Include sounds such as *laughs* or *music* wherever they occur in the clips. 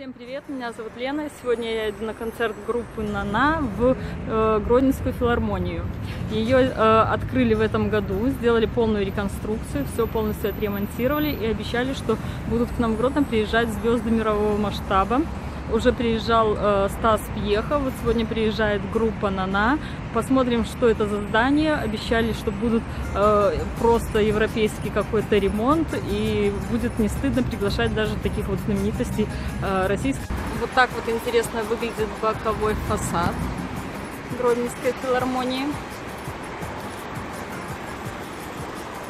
Всем привет, меня зовут Лена. Сегодня я иду на концерт группы Нана в э, Гродненскую филармонию. Ее э, открыли в этом году, сделали полную реконструкцию, все полностью отремонтировали и обещали, что будут к нам в Гродно приезжать звезды мирового масштаба. Уже приезжал э, Стас Пьеха, вот сегодня приезжает группа Нана. Посмотрим, что это за здание. Обещали, что будут э, просто европейский какой-то ремонт и будет не стыдно приглашать даже таких вот знаменитостей э, российских. Вот так вот интересно выглядит боковой фасад Гродненской филармонии.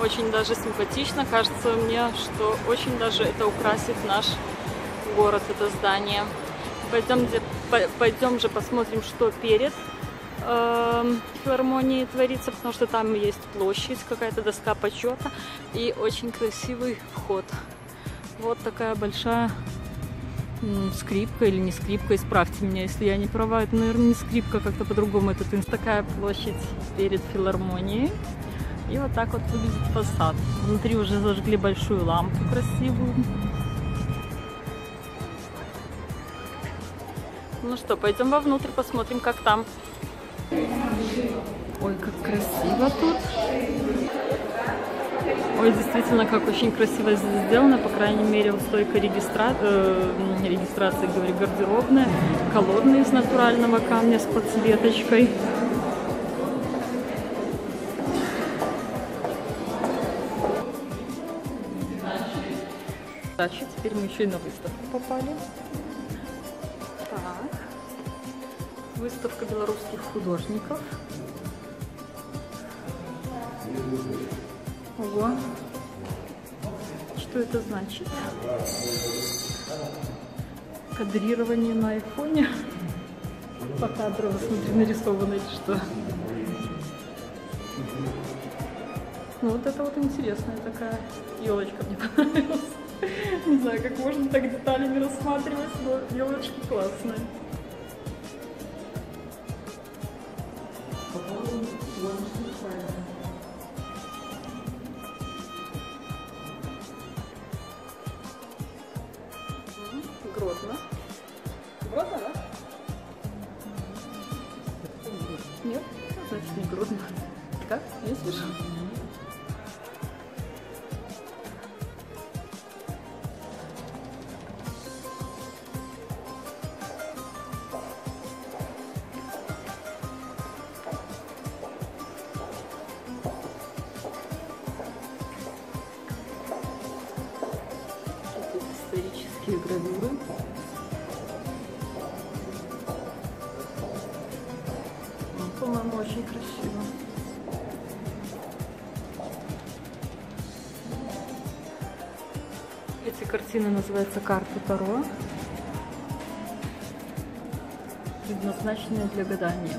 Очень даже симпатично. Кажется мне, что очень даже это украсит наш город, это здание. Пойдем, пойдем же посмотрим, что перед филармонией творится, потому что там есть площадь, какая-то доска почета и очень красивый вход. Вот такая большая скрипка или не скрипка, исправьте меня, если я не права, это, наверное, не скрипка, как-то по-другому этот такая площадь перед филармонией. И вот так вот выглядит фасад. Внутри уже зажгли большую лампу красивую. Ну что, пойдем вовнутрь, посмотрим, как там. Ой, как красиво тут. Ой, действительно, как очень красиво здесь сделано. По крайней мере, стойка регистра... э, регистрации, говорю, гардеробная. Колодные из натурального камня с подсветочкой. Дальше теперь мы еще и на выставку попали. Выставка белорусских художников. Ого. Что это значит? Кадрирование на айфоне. По кадру, смотри, нарисовано или что. Ну вот это вот интересная такая елочка мне *laughs* понравилась. Не знаю, как можно так деталями рассматривать, но елочки классные. Гродно. Гродно, да? Нет? Значит, не Гродно. Как? Не слышу. Исторические гравюры. Ну, По-моему, очень красиво. Эти картины называются «Карты Таро», предназначенные для гадания.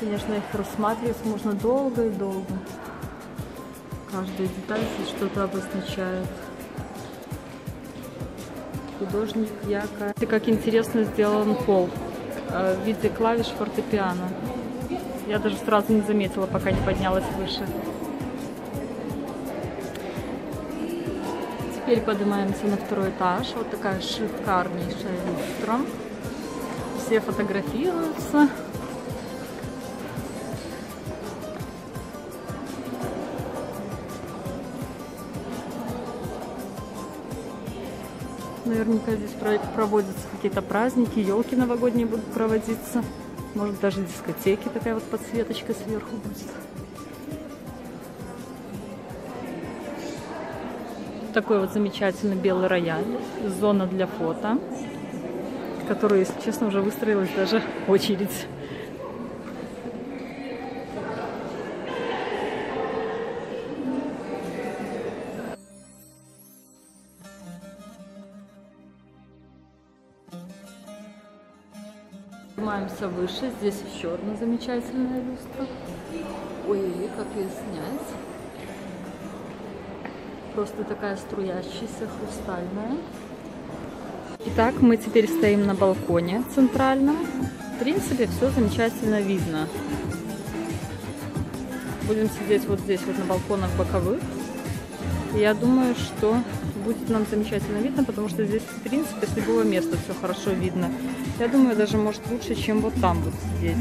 Конечно, их рассматривать можно долго и долго. Каждая деталь здесь что-то обозначает. Художник Яка. И как интересно сделан пол э, в виде клавиш фортепиано. Я даже сразу не заметила, пока не поднялась выше. Теперь поднимаемся на второй этаж. Вот такая шикарнейшая люстра. Все фотографируются. Наверняка здесь проводятся какие-то праздники, елки новогодние будут проводиться. Может даже дискотеки, такая вот подсветочка сверху будет. Такой вот замечательный белый рояль, зона для фото, которую, если честно, уже выстроилась даже очередь. Поднимаемся выше. Здесь еще одна замечательная люстра. Ой, как ее снять. Просто такая струящаяся, хрустальная. Итак, мы теперь стоим на балконе центральном. В принципе, все замечательно видно. Будем сидеть вот здесь, вот на балконах боковых. Я думаю, что будет нам замечательно видно, потому что здесь, в принципе, с любого места все хорошо видно. Я думаю, даже может лучше, чем вот там вот сидеть.